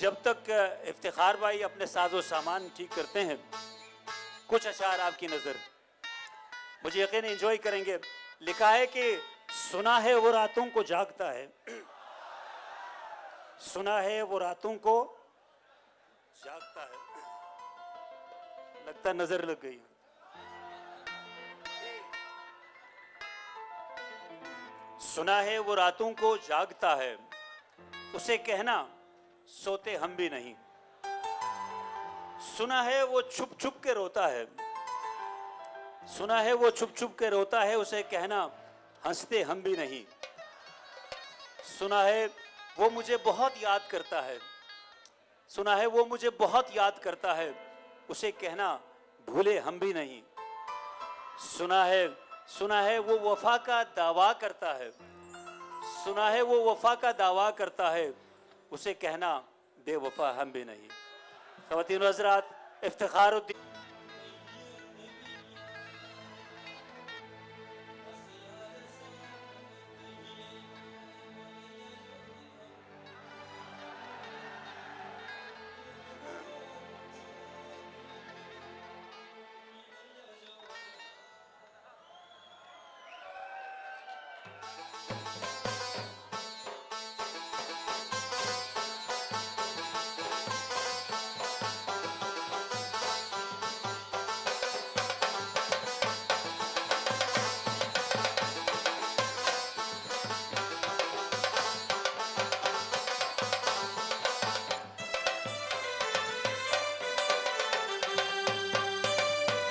जब तक इफ्तार भाई अपने साजो सामान ठीक करते हैं, कुछ अशार आपकी नज़र। मुझे यकीन एंजॉय करेंगे। लिखा है कि सुना है वो रातों को जागता है। सुना है वो रातों को जागता है। लगता नज़र लग गई। सुना है वो रातों को जागता है। उसे कहना सोते हम भी नहीं। सुना है वो छुप छुप के रोता है। सुना है वो छुप छुप के रोता है, उसे कहना, हँसते हम भी नहीं। सुना है वो मुझे बहुत याद करता है। सुना है वो मुझे बहुत याद करता है, उसे कहना, भूले हम भी नहीं। सुना है सुना है वो वफा का दावा करता है। सुना है वो वफा का दावा करता है उसे कहना बेवफा हम भी नहीं। खातिन हजरात इफ्तार इफ्तारुद्दीन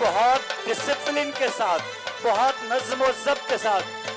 बहुत डिसिप्लिन के साथ बहुत नज्म के साथ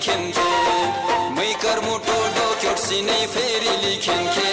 liken te mai karmuto do kyot sinai feri liken kete liken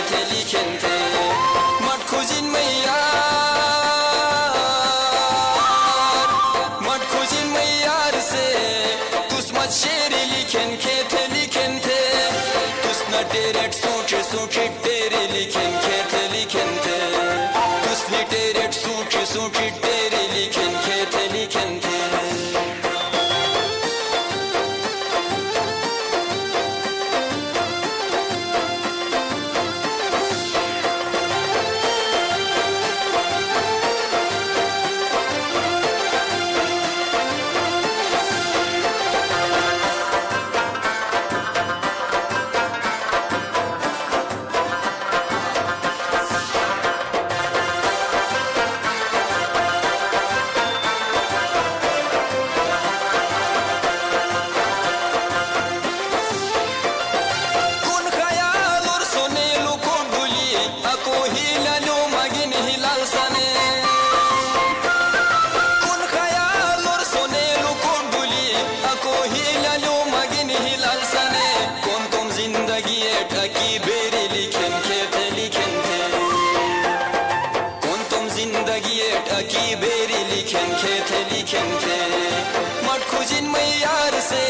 यार से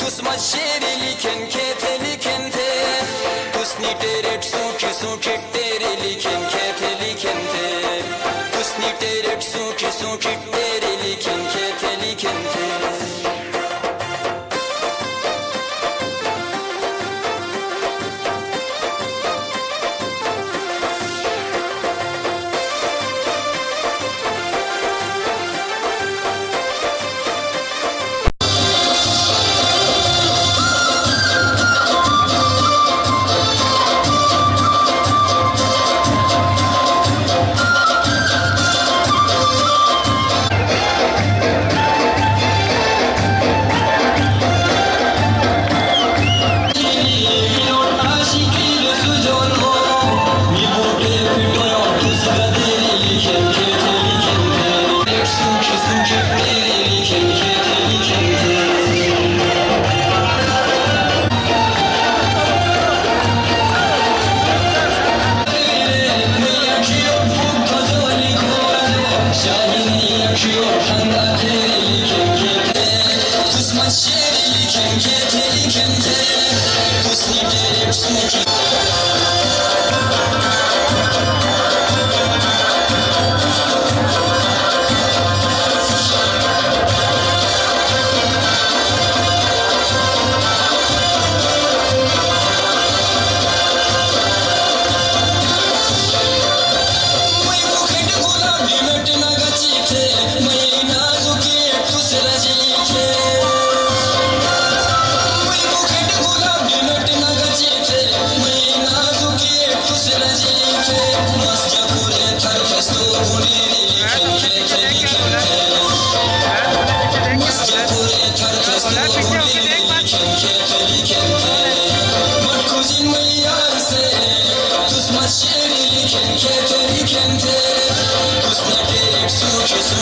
तुस मत शेरी लिखन खे थे लिखन थे तुसनी तेरे सूची सूची तेरे लिखन खे थे लिखन थे तुसनी तेरे सूची सूची तेरे लिखन खे थे लिखन थे Christmas.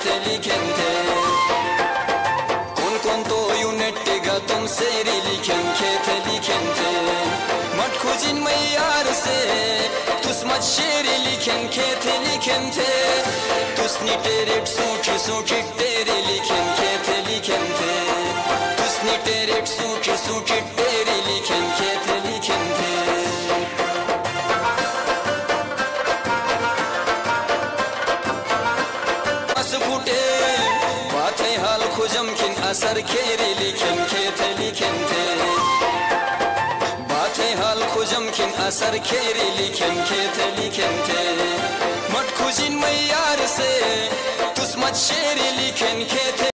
खेते लिखें थे कौन कौन तो यूनिटिगा तुम सेरी लिखें खेते लिखें थे मत खुजिन मैं यार से, तुस मत शेरी लिखें खेते लिखें थे तुसनी तेरे सूची सूची तेरे बस फूटे बातें हाल खुजम किन असर खेरी लिखन खेते लिखन थे। बातें हाल खुजम किन असर खेरी लिखन खेते लिखन थे। मत खुजिन मैं यार से, तुस मत शेरी लिखन खेते